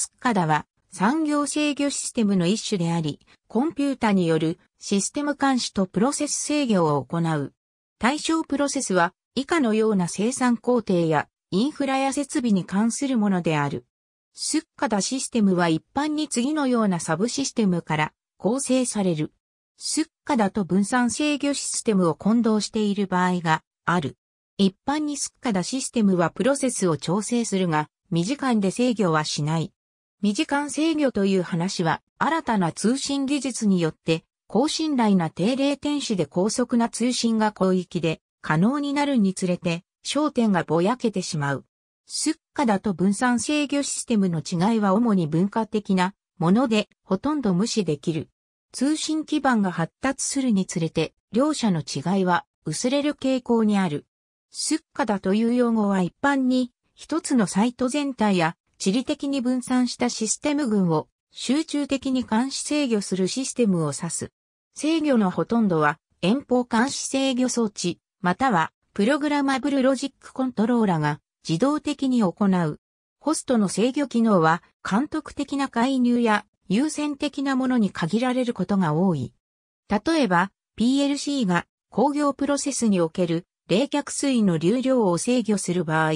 スッカダは産業制御システムの一種であり、コンピュータによるシステム監視とプロセス制御を行う。対象プロセスは以下のような生産工程やインフラや設備に関するものである。スッカダシステムは一般に次のようなサブシステムから構成される。スッカダと分散制御システムを混同している場合がある。一般にスッカダシステムはプロセスを調整するが、未時間で制御はしない。未時間制御という話は、新たな通信技術によって、高信頼な定例天使で高速な通信が広域で可能になるにつれて、焦点がぼやけてしまう。スッカダと分散制御システムの違いは主に文化的なもので、ほとんど無視できる。通信基盤が発達するにつれて、両者の違いは薄れる傾向にある。スッカダという用語は一般に一つのサイト全体や地理的に分散したシステム群を集中的に監視制御するシステムを指す。制御のほとんどは遠方監視制御装置、またはプログラマブルロジックコントローラが自動的に行う。ホストの制御機能は監督的な介入や優先的なものに限られることが多い。例えば PLC が工業プロセスにおける冷却水の流量を制御する場合、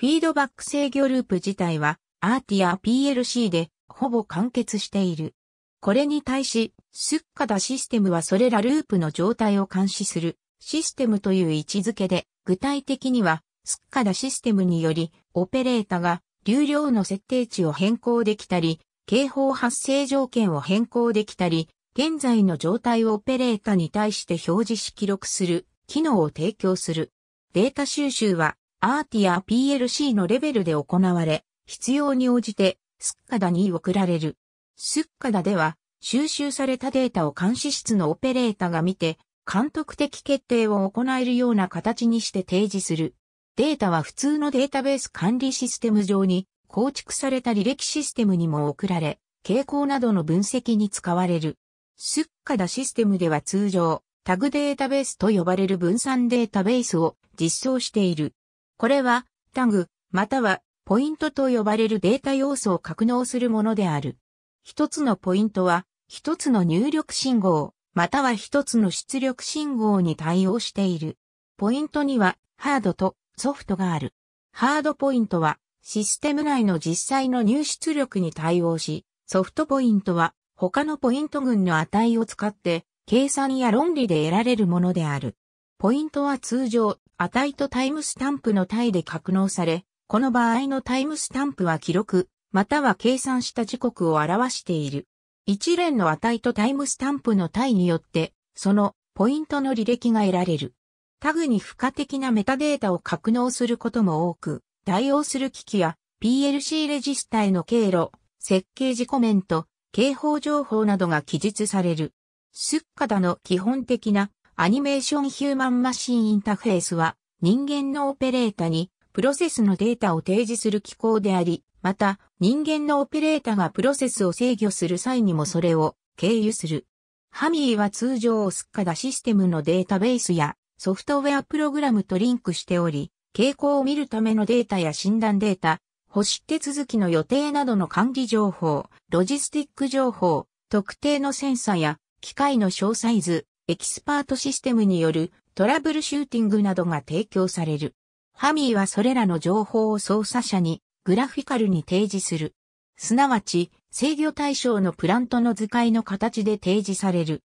フィードバック制御ループ自体は ART や PLC でほぼ完結している。これに対し、スッカダシステムはそれらループの状態を監視するシステムという位置づけで、具体的には、スッカダシステムにより、オペレータが流量の設定値を変更できたり、警報発生条件を変更できたり、現在の状態をオペレータに対して表示し記録する機能を提供する。データ収集は ART や PLC のレベルで行われ、必要に応じてスッカダに送られる。スッカダでは収集されたデータを監視室のオペレータが見て、監督的決定を行えるような形にして提示する。データは普通のデータベース管理システム上に構築された履歴システムにも送られ、傾向などの分析に使われる。スッカダシステムでは通常、タグデータベースと呼ばれる分散データベースを実装している。これはタグまたはポイントと呼ばれるデータ要素を格納するものである。一つのポイントは一つの入力信号または一つの出力信号に対応している。ポイントにはハードとソフトがある。ハードポイントはシステム内の実際の入出力に対応し、ソフトポイントは他のポイント群の値を使って計算や論理で得られるものである。ポイントは通常、値とタイムスタンプの単位で格納され、この場合のタイムスタンプは記録、または計算した時刻を表している。一連の値とタイムスタンプの単位によって、そのポイントの履歴が得られる。タグに付加的なメタデータを格納することも多く、代用する機器や PLC レジスタへの経路、設計時コメント、警報情報などが記述される。SCADA の基本的なアニメーションヒューマンマシンインターフェースは人間のオペレータにプロセスのデータを提示する機構であり、また人間のオペレータがプロセスを制御する際にもそれを経由する。 HMI は通常 SCADA システムのデータベースやソフトウェアプログラムとリンクしており、傾向を見るためのデータや診断データ、保守手続きの予定などの管理情報、ロジスティック情報、特定のセンサや機械の詳細図、エキスパートシステムによるトラブルシューティングなどが提供される。ハミーはそれらの情報を操作者にグラフィカルに提示する。すなわち、制御対象のプラントの図解の形で提示される。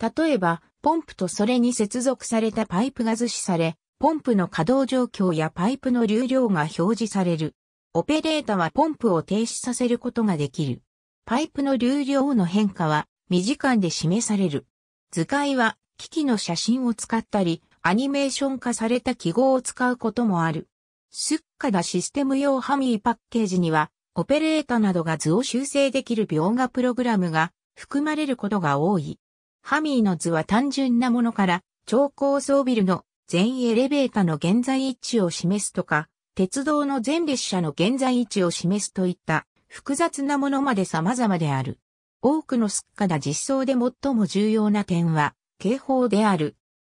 例えば、ポンプとそれに接続されたパイプが図示され、ポンプの稼働状況やパイプの流量が表示される。オペレータはポンプを停止させることができる。パイプの流量の変化は未時間で示される。図解は機器の写真を使ったり、アニメーション化された記号を使うこともある。スッカダシステム用ハミーパッケージには、オペレータなどが図を修正できる描画プログラムが含まれることが多い。ハミーの図は単純なものから、超高層ビルの全エレベータの現在位置を示すとか、鉄道の全列車の現在位置を示すといった複雑なものまで様々である。多くのスッカダ実装で最も重要な点は、警報である。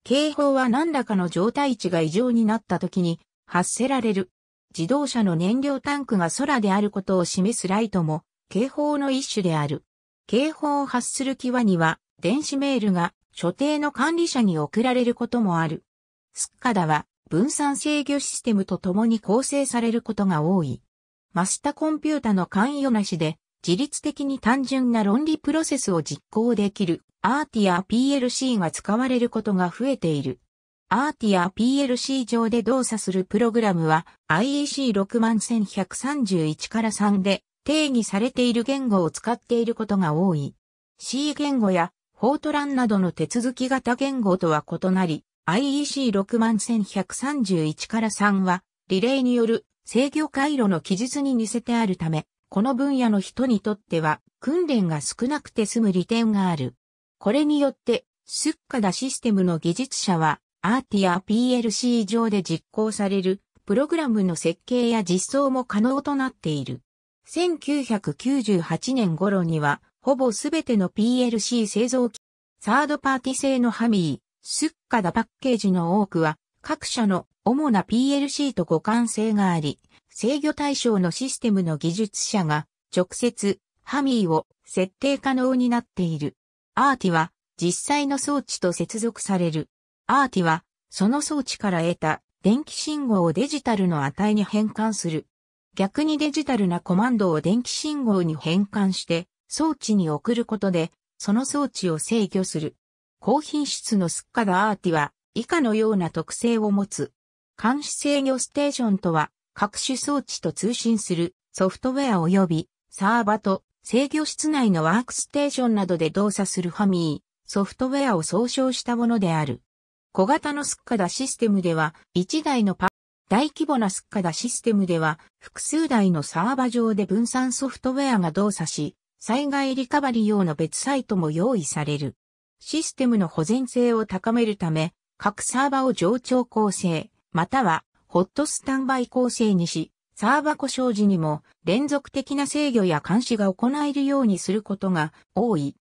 警報は何らかの状態値が異常になった時に発せられる。自動車の燃料タンクが空であることを示すライトも警報の一種である。警報を発する際には、電子メールが所定の管理者に送られることもある。スッカダは分散制御システムと共に構成されることが多い。マスタコンピュータの関与なしで自律的に単純な論理プロセスを実行できるアーティや PLC が使われることが増えている。アーティや PLC 上で動作するプログラムは IEC61131 から3で定義されている言語を使っていることが多い。C 言語やフォートランなどの手続き型言語とは異なり、IEC61131 から3は、リレーによる制御回路の記述に似せてあるため、この分野の人にとっては、訓練が少なくて済む利点がある。これによって、スッカダシステムの技術者は、アーティや PLC 上で実行される、プログラムの設計や実装も可能となっている。1998年頃には、ほぼすべての PLC 製造機、サードパーティ製のハミー、スッカダパッケージの多くは、各社の主な PLC と互換性があり、制御対象のシステムの技術者が直接ハミーを設定可能になっている。アーティは実際の装置と接続される。アーティはその装置から得た電気信号をデジタルの値に変換する。逆にデジタルなコマンドを電気信号に変換して装置に送ることでその装置を制御する。高品質のスッカダアーティは以下のような特性を持つ。監視制御ステーションとは各種装置と通信するソフトウェア及びサーバと制御室内のワークステーションなどで動作するファミー、ソフトウェアを総称したものである。小型のスッカダシステムでは1台のパ大規模なスッカダシステムでは複数台のサーバ上で分散ソフトウェアが動作し、災害リカバリー用の別サイトも用意される。システムの保全性を高めるため、各サーバを上長構成、またはホットスタンバイ構成にし、サーバ故障時にも連続的な制御や監視が行えるようにすることが多い。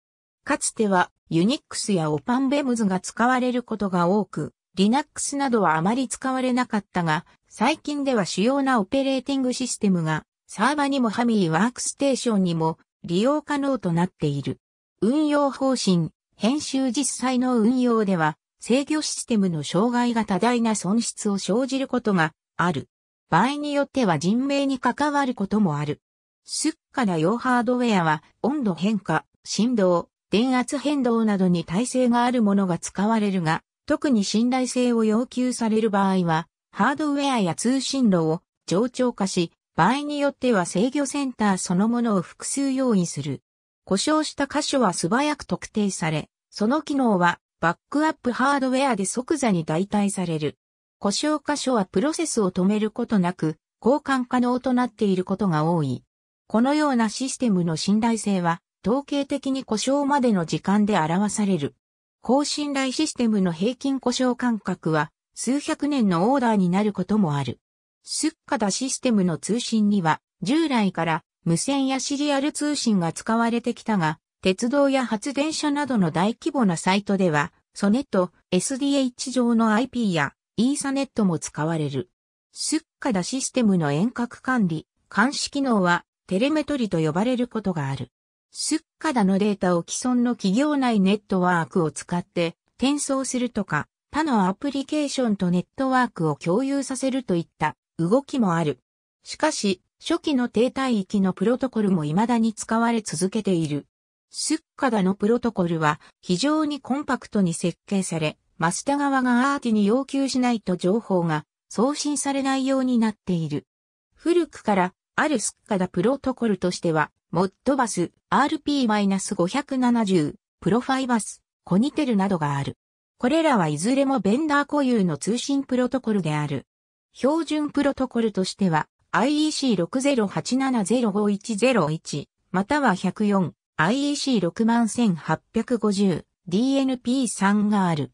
かつてはユニックスやオパンベムズが使われることが多く、Linux などはあまり使われなかったが、最近では主要なオペレーティングシステムがサーバにもハミーワークステーションにも利用可能となっている。運用方針、編集実際の運用では、制御システムの障害が多大な損失を生じることがある。場合によっては人命に関わることもある。スッカダ用ハードウェアは温度変化、振動、電圧変動などに耐性があるものが使われるが、特に信頼性を要求される場合は、ハードウェアや通信路を上長化し、場合によっては制御センターそのものを複数用意する。故障した箇所は素早く特定され、その機能はバックアップハードウェアで即座に代替される。故障箇所はプロセスを止めることなく交換可能となっていることが多い。このようなシステムの信頼性は統計的に故障までの時間で表される。高信頼システムの平均故障間隔は数百年のオーダーになることもある。スッカダシステムの通信には従来から無線やシリアル通信が使われてきたが、鉄道や発電車などの大規模なサイトでは、ソネット、SDH 上の IP やイーサネットも使われる。スッカダシステムの遠隔管理、監視機能はテレメトリと呼ばれることがある。スッカダのデータを既存の企業内ネットワークを使って転送するとか、他のアプリケーションとネットワークを共有させるといった動きもある。しかし、初期の低帯域のプロトコルも未だに使われ続けている。スッカダのプロトコルは非常にコンパクトに設計され、マスタ側がアーティに要求しないと情報が送信されないようになっている。古くからあるスッカダプロトコルとしては、モッドバス、RP-570、プロファイバス、コニテルなどがある。これらはいずれもベンダー固有の通信プロトコルである。標準プロトコルとしては、IEC6087051001、または104、IEC61850、DNP3 がある。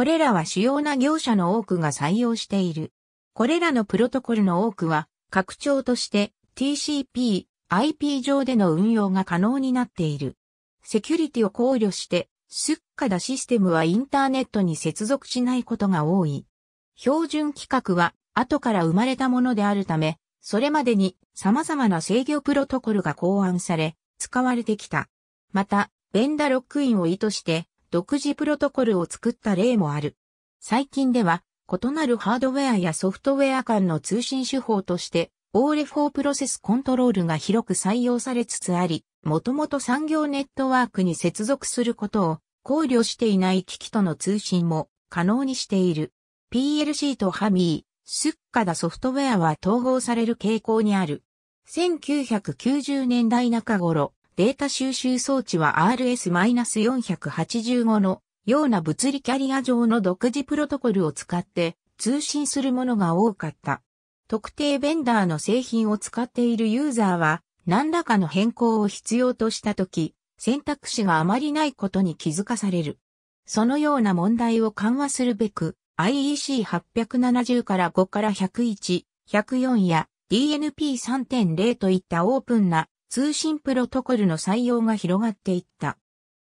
これらは主要な業者の多くが採用している。これらのプロトコルの多くは、拡張として TCP、IP 上での運用が可能になっている。セキュリティを考慮して、スッカダシステムはインターネットに接続しないことが多い。標準規格は後から生まれたものであるため、それまでに様々な制御プロトコルが考案され、使われてきた。また、ベンダロックインを意図して独自プロトコルを作った例もある。最近では、異なるハードウェアやソフトウェア間の通信手法として、ORE4 プロセスコントロールが広く採用されつつあり、もともと産業ネットワークに接続することを考慮していない機器との通信も可能にしている。PLC とハミー、スッカダソフトウェアは統合される傾向にある。1990年代中頃、データ収集装置は RS-485 のような物理キャリア上の独自プロトコルを使って通信するものが多かった。特定ベンダーの製品を使っているユーザーは何らかの変更を必要としたとき、選択肢があまりないことに気づかされる。そのような問題を緩和するべく、IEC870 から5から101、104や DNP3.0 といったオープンな通信プロトコルの採用が広がっていった。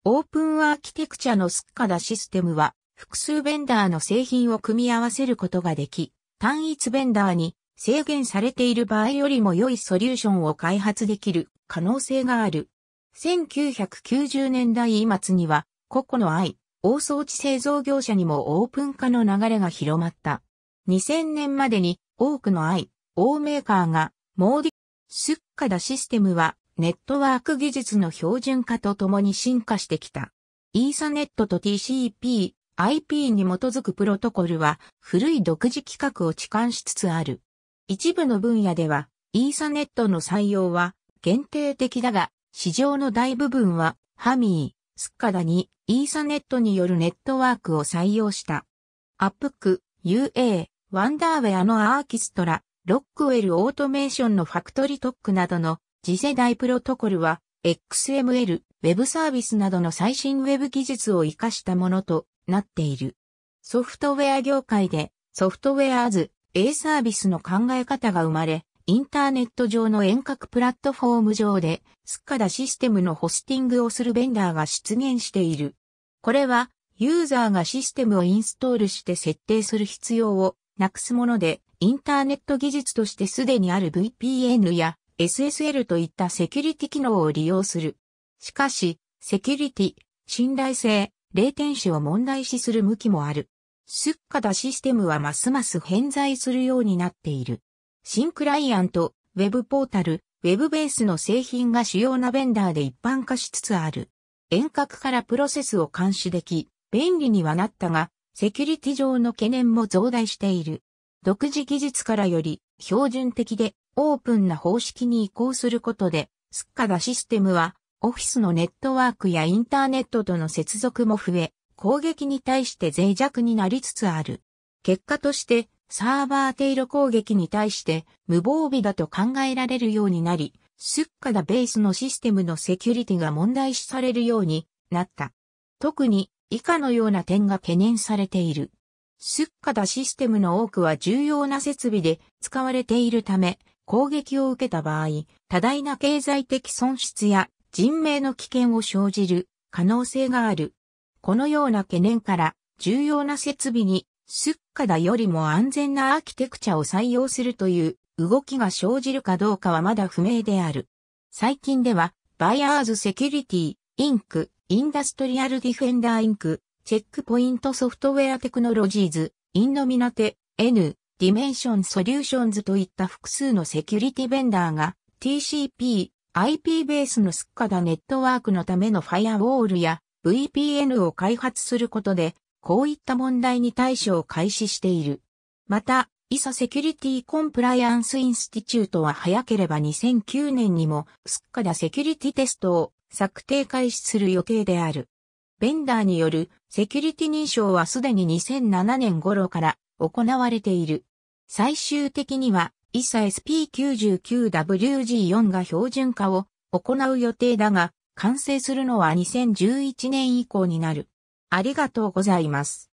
オープンアーキテクチャのスッカダシステムは複数ベンダーの製品を組み合わせることができ、単一ベンダーに制限されている場合よりも良いソリューションを開発できる可能性がある。1990年代末には、個々の愛、大装置製造業者にもオープン化の流れが広まった。2000年までに多くの愛、大メーカーが、モーディ、スッカダシステムはネットワーク技術の標準化とともに進化してきた。イーサネットと TCP、IP に基づくプロトコルは古い独自規格を置換しつつある。一部の分野では、イーサネットの採用は限定的だが、市場の大部分は HMI、SCADA にイーサネットによるネットワークを採用した。 OPC、UA、Wonderware の ArchestrA、ロックウェルオートメーションの FactoryTalk などの次世代プロトコルは XML、ウェブサービスなどの最新ウェブ技術を活かしたものとなっている。ソフトウェア業界でソフトウェアーズ、A サービスの考え方が生まれ、インターネット上の遠隔プラットフォーム上で、スッカダシステムのホスティングをするベンダーが出現している。これは、ユーザーがシステムをインストールして設定する必要をなくすもので、インターネット技術としてすでにある VPN や SSL といったセキュリティ機能を利用する。しかし、セキュリティ、信頼性、レーテンシを問題視する向きもある。スッカダシステムはますます偏在するようになっている。新クライアント、ウェブポータル、ウェブベースの製品が主要なベンダーで一般化しつつある。遠隔からプロセスを監視でき、便利にはなったが、セキュリティ上の懸念も増大している。独自技術からより標準的でオープンな方式に移行することで、スッカダシステムは、オフィスのネットワークやインターネットとの接続も増え、攻撃に対して脆弱になりつつある。結果として、サーバーテイロ攻撃に対して無防備だと考えられるようになり、スッカダベースのシステムのセキュリティが問題視されるようになった。特に以下のような点が懸念されている。スッカダシステムの多くは重要な設備で使われているため、攻撃を受けた場合、多大な経済的損失や人命の危険を生じる可能性がある。このような懸念から重要な設備に SCADA よりも安全なアーキテクチャを採用するという動きが生じるかどうかはまだ不明である。最近では、バイアーズセキュリティ、インク、インダストリアルディフェンダーインク、チェックポイントソフトウェアテクノロジーズ、インノミナテ、N、ディメンションソリューションズといった複数のセキュリティベンダーが TCP、IP ベースの SCADA ネットワークのためのファイアウォールや VPN を開発することで、こういった問題に対処を開始している。また、イサセキュリティコンプライアンスインスティチュートは早ければ2009年にもスッカダセキュリティテストを策定開始する予定である。ベンダーによるセキュリティ認証はすでに2007年頃から行われている。最終的には、一切 SP99WG4 が標準化を行う予定だが、完成するのは2011年以降になる。ありがとうございます。